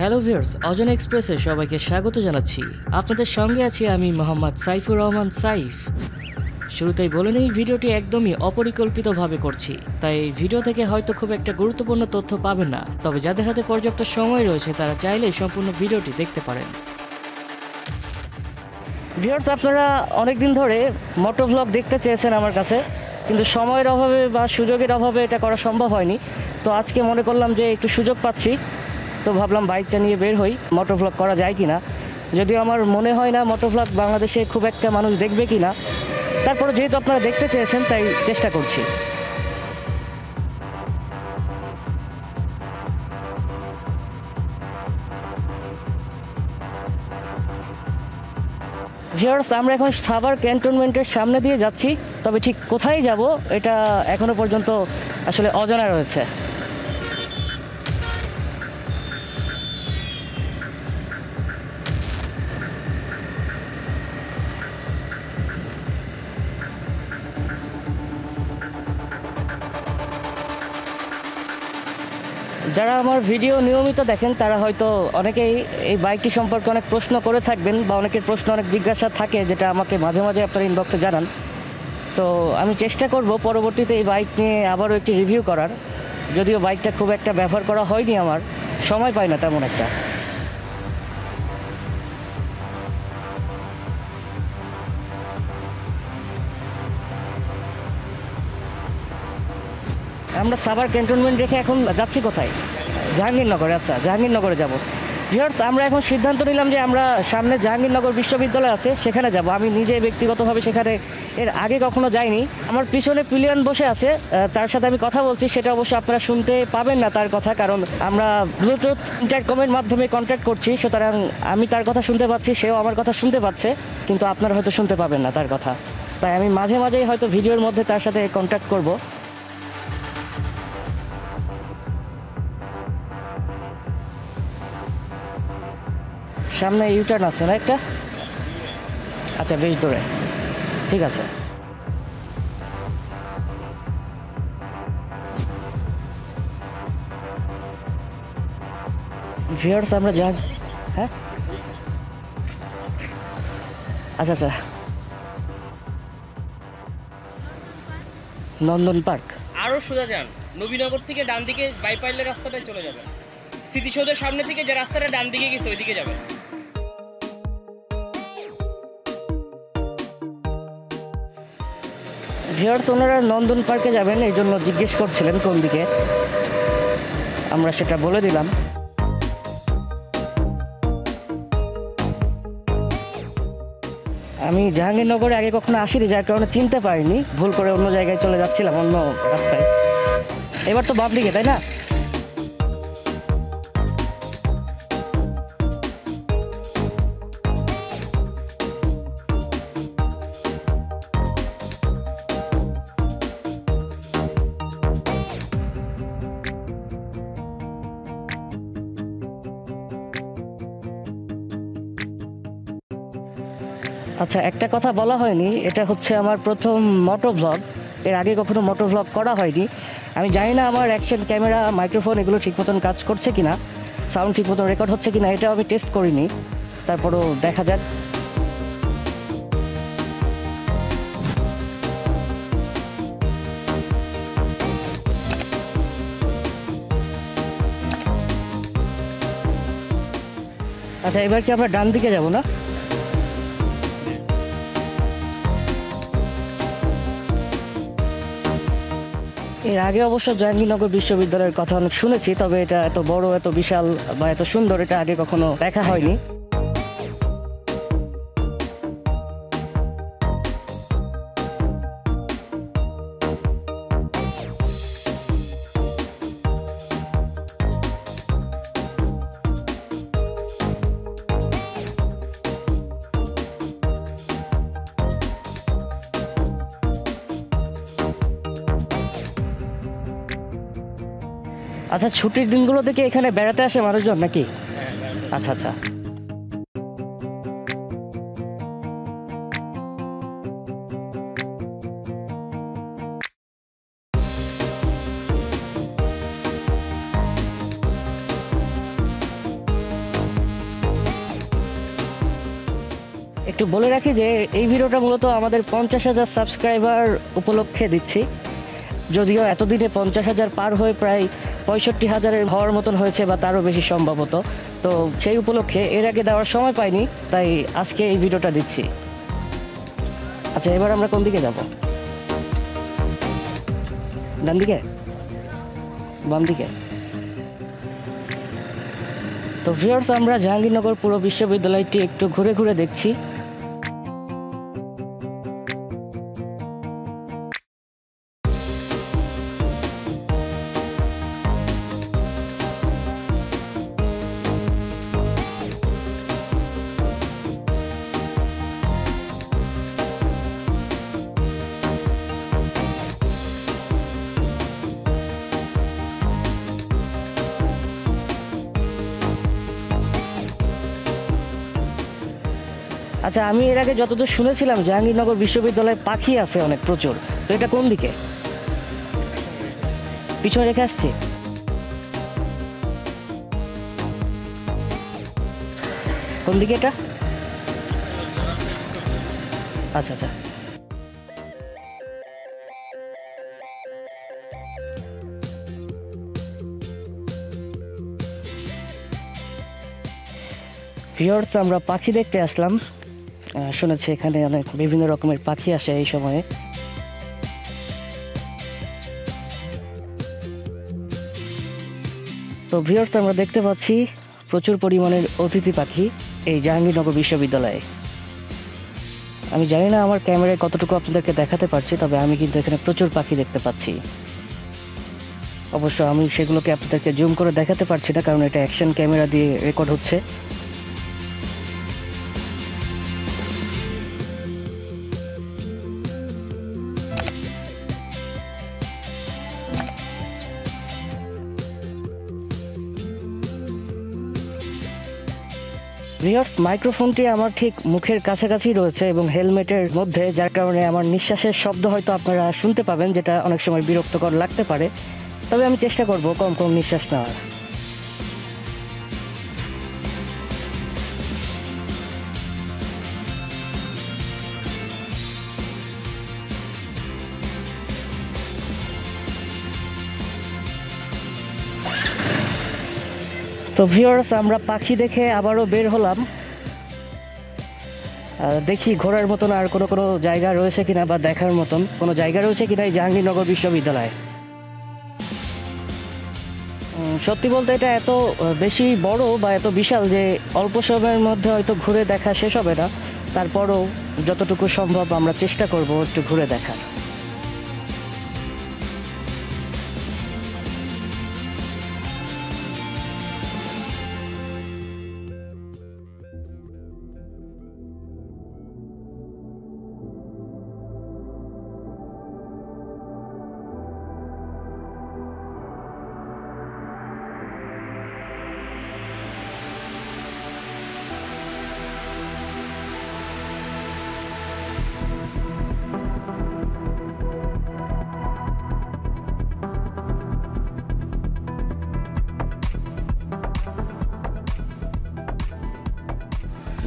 Hello viewers অজন এক্সপ্রেসে সবাইকে স্বাগত জানাচ্ছি। আপনাদের সঙ্গে আছি আমি মোহাম্মদ সাইফুর রহমান সাইফ। শুরুতেই বলে নেই, ভিডিওটি একদমই অপরিকল্পিতভাবে করছি। তাই এই ভিডিও থেকে হয়তো খুব একটা গুরুত্বপূর্ণ তথ্য পাবেন না। তবে যাদের হাতে পর্যাপ্ত সময় রয়েছে, তারা চাইলেই সম্পূর্ণ ভিডিওটি দেখতে পারেন। ভিউয়ার্স আপনারা অনেক দিন ধরে মোটো ভ্লগ দেখতে চেয়েছেন আমার কাছে। কিন্তু সময়ের অভাবে বা সুযোগের অভাবে এটা করা সম্ভব হয়নি। তো আজকে মনে করলাম যে একটু সুযোগ পাচ্ছি। তো ভাবলাম বাইকটা নিয়ে বের হই মোটো ভ্লগ করা যায় কি না যদিও আমার মনে হয় না মোটো ভ্লগ বাংলাদেশে খুব একটা মানুষ দেখবে কি না তারপরে যেহেতু আপনারা দেখতে চেয়েছেন, তাই চেষ্টা করছি। ভিউয়ার্স আমরা এখন সাভার ক্যান্টনমেন্টের সামনে দিয়ে যাচ্ছি, তবে ঠিক কোথায় যাব, এটা এখনও পর্যন্ত আসলে অজানা রয়েছে। যারা আমার ভিডিও নিয়মিত দেখেন, তারা হয়তো অনেকেই এই বাইকটি সম্পর্কে অনেক প্রশ্ন করে থাকবেন বা অনেকের প্রশ্ন, অনেক জিজ্ঞাসা থাকে যেটা আমাকে মাঝে মাঝে আপনার ইনবক্সে জানান। তো আমি চেষ্টা করব পরবর্তীতে এই বাইক নিয়ে আবারও একটি রিভিউ করার। যদিও বাইকটা খুব একটা ব্যবহার করা হয়নি আমার, সময় পাই না তেমন একটা। আমরা সাভার ক্যান্টনমেন্ট রেখে এখন যাচ্ছি কোথায়? জাহাঙ্গীরনগরে আচ্ছা জাহাঙ্গীরনগরে যাব। ভিউয়ার্স, আমরা এখন সিদ্ধান্ত নিলাম যে আমরা সামনে জাহাঙ্গীরনগর বিশ্ববিদ্যালয় আছে, সেখানে যাব। আমি নিজে ব্যক্তিগতভাবে সেখানে এর আগে কখনো যাইনি। আমার পিছনে পিলিয়ন বসে আছে তার সাথে আমি কথা বলছি, সেটা অবশ্য আপনারা শুনতে পাবেন না তার কথা, কারণ আমরা ব্লুটুথ ইন্টারকমের মাধ্যমে কন্ট্যাক্ট করছি, সুতরাং আমি তার কথা শুনতে পাচ্ছি, সেও আমার কথা শুনতে পাচ্ছে, কিন্তু আপনারা হয়তো শুনতে পাবেন না তার কথা। তাই আমি মাঝে মাঝেই হয়তো ভিডিওর মধ্যে তার সাথে কন্ট্যাক্ট করব। সামনে ইউটার্ন আছে না একটা আচ্ছা বেশ দূরে। ঠিক আছে। ভিউয়ার্স আমরা যা হ্যাঁ? আচ্ছা আচ্ছা। নন্দন পার্ক। আরও সোজা যান। নবীনগর থেকে ডান দিকে বাইপাইলের রাস্তাটায় চলে যাবেন। স্মৃতিসৌধের সামনে থেকে যে রাস্তাটা ডান দিকে গেছে, ওইদিকে যাবেন। ভিউয়ার্স, ওনারা নন্দন পার্কে যাবেন, এই জন্য জিজ্ঞেস করছিলেন কোন দিকে। আমরা সেটা বলে দিলাম। আমি জাহাঙ্গীরনগরে আগে কখনো আসিনি, যার কারণে চিনতে পারিনি। ভুল করে অন্য জায়গায় চলে যাচ্ছিলাম, অন্য রাস্তায়। এবার তো বাবলিকে, তাই না? আচ্ছা একটা কথা বলা হয়নি। এটা হচ্ছে আমার প্রথম মোটো ব্লগ এর আগে কখনো মোটো ভ্লগ করা হয়নি। আমি জানি না আমার অ্যাকশন ক্যামেরা মাইক্রোফোন এগুলো ঠিক মতন কাজ করছে কি না সাউন্ড ঠিক মতন রেকর্ড হচ্ছে কি না এটাও আমি টেস্ট করিনি। তারপরও দেখা যাক। আচ্ছা এবার কি আমরা ডান দিকে যাব না? এর আগে অবশ্য জাহাঙ্গীরনগর বিশ্ববিদ্যালয়ের কথা অনেক শুনেছি, তবে এটা এত বড়, এত বিশাল বা এত সুন্দর, এটা আগে কখনো দেখা হয়নি। আচ্ছা ছুটির দিনগুলো থেকে এখানে বেড়াতে আসে মানুষজন নাকি? আচ্ছা আচ্ছা। একটু বলে রাখি যে এই ভিডিওটা মূলত আমাদের পঞ্চাশ হাজার সাবস্ক্রাইবার উপলক্ষে দিচ্ছি। যদিও এতদিনে পঞ্চাশ হাজার পার হয়ে প্রায় পঁয়ষট্টি হাজারের হওয়ার মতন হয়েছে বা তারও বেশি সম্ভবত। তো সেই উপলক্ষে এর আগে দেওয়ার সময় পাইনি, তাই আজকে এই ভিডিওটা দিচ্ছি। আচ্ছা এবার আমরা কোন দিকে যাব? ডান দিকে? বাম দিকে? তো ভিউয়ার্স আমরা জাহাঙ্গীরনগর পুরো বিশ্ববিদ্যালয়টি একটু ঘুরে ঘুরে দেখছি। আচ্ছা আমি এর আগে যতদূর শুনেছিলাম, জাহাঙ্গীরনগর বিশ্ববিদ্যালয়ে পাখি আছে অনেক প্রচুর। তো এটা কোন দিকে? পিছনে রেখে আসছি। কোন দিকে এটা? আচ্ছা আচ্ছা। ভিওর্স আমরা পাখি দেখতে আসলাম। শুনেছি এখানে অনেক বিভিন্ন রকমের পাখি আসে এই সময়ে। তো ভিওর্স আমরা দেখতে পাচ্ছি প্রচুর পরিমাণের অতিথি পাখি এই জাহাঙ্গীরনগর বিশ্ববিদ্যালয়ে। আমি জানি না আমার ক্যামেরায় কতটুকু আপনাদেরকে দেখাতে পারছি, তবে আমি কিন্তু এখানে প্রচুর পাখি দেখতে পাচ্ছি। অবশ্য আমি সেগুলোকে আপনাদেরকে জুম করে দেখাতে পারছি না, কারণ এটা অ্যাকশন ক্যামেরা দিয়ে রেকর্ড হচ্ছে। রিহার্স মাইক্রোফোনটি আমার ঠিক মুখের কাছাকাছি রয়েছে এবং হেলমেটের মধ্যে, যার কারণে আমার নিঃশ্বাসের শব্দ হয়তো আপনারা শুনতে পাবেন, যেটা অনেক সময় বিরক্তকর লাগতে পারে। তবে আমি চেষ্টা করব কম কম নিঃশ্বাস নেওয়ার। তো ভিউয়ার্স আমরা পাখি দেখে আবারও বের হলাম। দেখি ঘোরার মতন আর কোনো কোনো জায়গা রয়েছে কিনা বা দেখার মতন। কোনো জায়গা রয়েছে কিনা এই জাহাঙ্গীরনগর বিশ্ববিদ্যালয়ে? সত্যি বলতে এটা এত বেশি বড় বা এত বিশাল যে অল্প সময়ের মধ্যে হয়তো ঘুরে দেখা শেষ হবে না। তারপরও যতটুকু সম্ভব আমরা চেষ্টা করব একটু ঘুরে দেখার।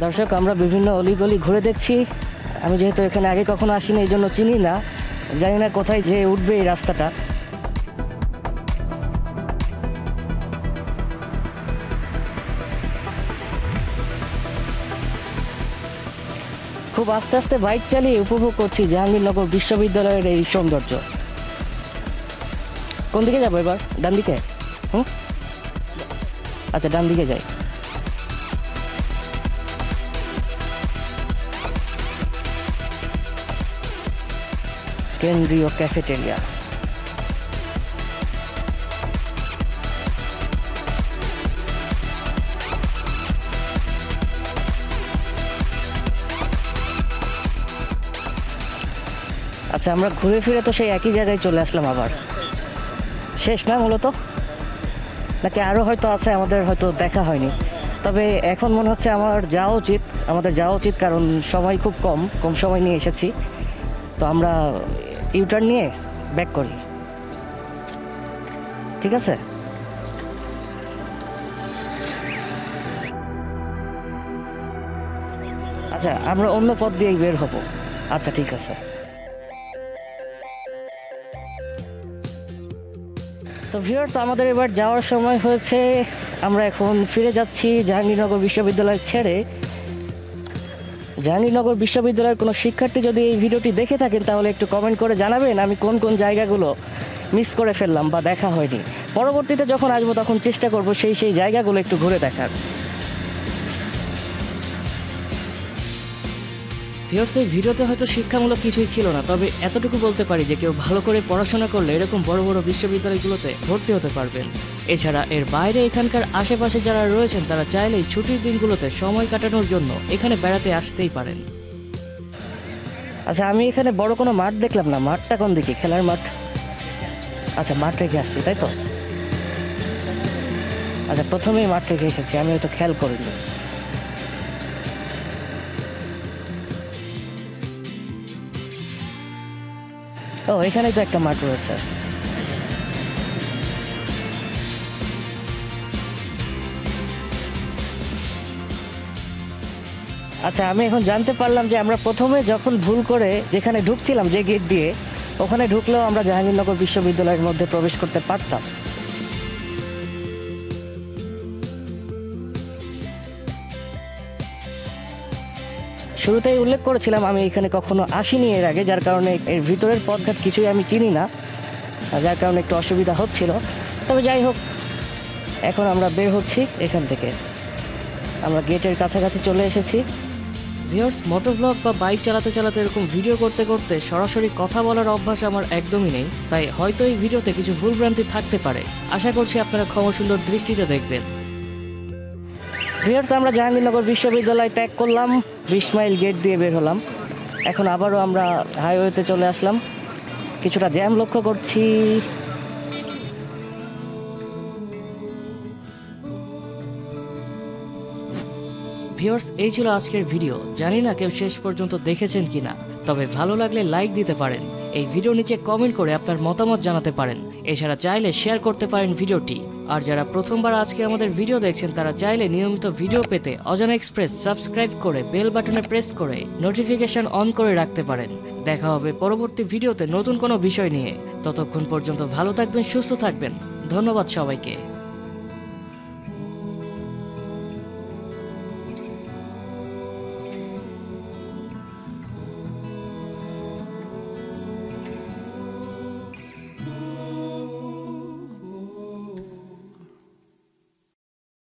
দর্শক, আমরা বিভিন্ন অলিগলি ঘুরে দেখছি। আমি যেহেতু এখানে আগে কখনো আসিনি, এই জন্য চিনি না। জানি না কোথায় যে উঠবে এই রাস্তাটা। খুব আস্তে আস্তে বাইক চালিয়ে উপভোগ করছি জাহাঙ্গীরনগর বিশ্ববিদ্যালয়ের এই সৌন্দর্য। কোন দিকে যাব এবার? ডান দিকে? হুম? আচ্ছা ডান দিকে যাই। কেন্দ্রীয় ক্যাফেটেরিয়া। আচ্ছা আমরা ঘুরে ফিরে তো সেই একই জায়গায় চলে আসলাম আবার। শেষ না মূলত? নাকি আরও হয়তো আছে, আমাদের হয়তো দেখা হয়নি। তবে এখন মনে হচ্ছে আমার যাওয়া উচিত, আমাদের যাওয়া উচিত, কারণ সময় খুব কম কম সময় নিয়ে এসেছি। তো আমরা ইউটার্ন নিয়ে ব্যাক করি। ঠিক আছে? আচ্ছা আমরা অন্য পথ দিয়েই বের হব। আচ্ছা ঠিক আছে। তো ভিউয়ার্স আমাদের এবার যাওয়ার সময় হয়েছে। আমরা এখন ফিরে যাচ্ছি জাহাঙ্গীরনগর বিশ্ববিদ্যালয় ছেড়ে জাহাঙ্গীরনগর বিশ্ববিদ্যালয়ের কোনো শিক্ষার্থী যদি এই ভিডিওটি দেখে থাকেন, তাহলে একটু কমেন্ট করে জানাবেন আমি কোন কোন জায়গাগুলো মিস করে ফেললাম বা দেখা হয়নি। পরবর্তীতে যখন আসব, তখন চেষ্টা করব সেই সেই জায়গাগুলো একটু ঘুরে দেখার। ভিউয়ার্স এই ভিডিওতে হয়তো শিক্ষামূলক কিছুই ছিল না, তবে এতটুকু বলতে পারি যে কেউ ভালো করে পড়াশোনা করলে এরকম বড় বড় বিশ্ববিদ্যালয়গুলোতে ভর্তি হতে পারবেন। এছাড়া এর বাইরে এখানকার আশেপাশে যারা রয়েছেন, তারা চাইলেই ছুটির দিনগুলোতে সময় কাটানোর জন্য এখানে বেড়াতে আসতেই পারেন। আচ্ছা আমি এখানে বড় কোনো মাঠ দেখলাম না। মাঠটা কোন দিকে? খেলার মাঠ? আচ্ছা মাঠ রেখে আসছি, তাই তো? আচ্ছা প্রথমেই মাঠ রেখে এসেছি, আমি হয়তো খেয়াল করিনি। ও, এখানে তো একটা মাঠ রয়েছে। আচ্ছা আমি এখন জানতে পারলাম যে আমরা প্রথমে যখন ভুল করে যেখানে ঢুকছিলাম যে গেট দিয়ে, ওখানে ঢুকলেও আমরা জাহাঙ্গীরনগর বিশ্ববিদ্যালয়ের মধ্যে প্রবেশ করতে পারতাম। শুরুতেই উল্লেখ করেছিলাম, আমি এখানে কখনো আসিনি এর আগে, যার কারণে এর ভিতরের পথঘাট কিছুই আমি চিনি না যার কারণে একটু অসুবিধা হচ্ছিল। তবে যাই হোক, এখন আমরা বের হচ্ছি এখান থেকে। আমরা গেটের কাছাকাছি চলে এসেছি। ভিউয়ার্স মোটর ব্লগ বা বাইক চালাতে চালাতে এরকম ভিডিও করতে করতে সরাসরি কথা বলার অভ্যাস আমার একদমই নেই, তাই হয়তো এই ভিডিওতে কিছু ভুলভ্রান্তি থাকতে পারে। আশা করছি আপনারা ক্ষমা সুন্দর দৃষ্টিতে দেখবেন। ভিউয়ার্স আমরা জাহাঙ্গীরনগর বিশ্ববিদ্যালয় ত্যাগ করলাম। বিশ মাইল গেট দিয়ে বের হলাম। এখন আবারও আমরা হাইওয়েতে চলে আসলাম। কিছুটা জ্যাম লক্ষ্য করছি। ভিউয়ার্স এই ছিল আজকের ভিডিও জানি না কেউ শেষ পর্যন্ত দেখেছেন কিনা, তবে ভালো লাগলে লাইক দিতে পারেন। এই ভিডিও নিচে কমেন্ট করে আপনার মতামত জানাতে পারেন। এছাড়া চাইলে শেয়ার করতে পারেন ভিডিওটি আর যারা প্রথমবার আজকে আমাদের ভিডিও দেখছেন, তারা চাইলে নিয়মিত ভিডিও পেতে অজানা এক্সপ্রেস সাবস্ক্রাইব করে বেল বাটনে প্রেস করে নোটিফিকেশন অন করে রাখতে পারেন। দেখা হবে পরবর্তী ভিডিওতে নতুন কোনো বিষয় নিয়ে। ততক্ষণ পর্যন্ত ভালো থাকবেন, সুস্থ থাকবেন। ধন্যবাদ সবাইকে।